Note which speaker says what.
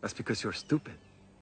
Speaker 1: That's because you're stupid.